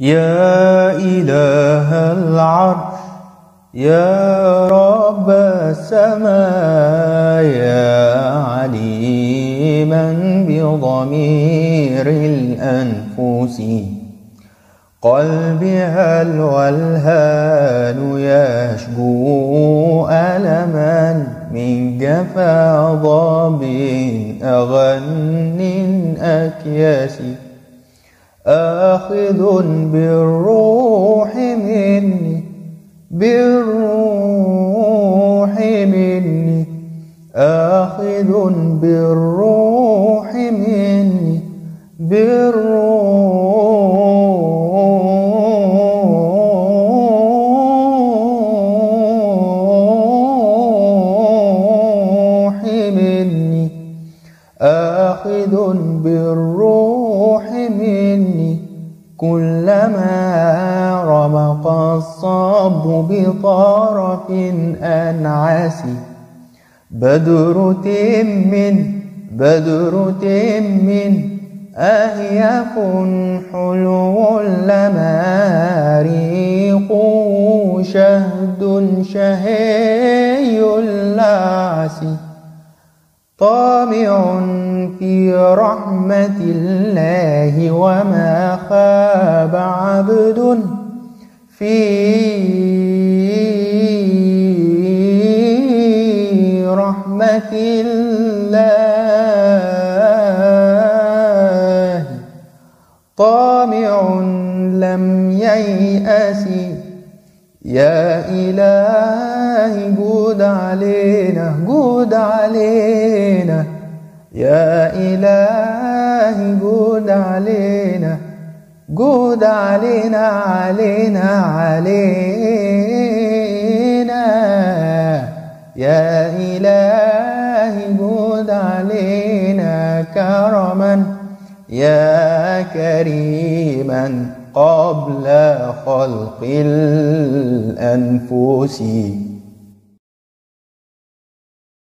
يا إله العرش يا رب السماء يا عليما بضمير الأنفس. قلبي هل والهان يشكو ألما من جفا ضاب أغن أكياسي آخذ بالروح مني بالروح مني. آخذ بالروح مني بالروح مني. آخذ بالروح كلما رمق الصب بطرف أنعس. بدر تم بدر تم أهيف حلو لماريق شهد شهي اللعسي طامع في رحمة الله وما خاب عبد في رحمة الله. طامع لم ييأس. يا إلهي جود علينا جود علينا. يا إلهي جود علينا. جود علينا علينا علينا. يا إلهي جود علينا كرما يا كريما قبل خلق الأنفس.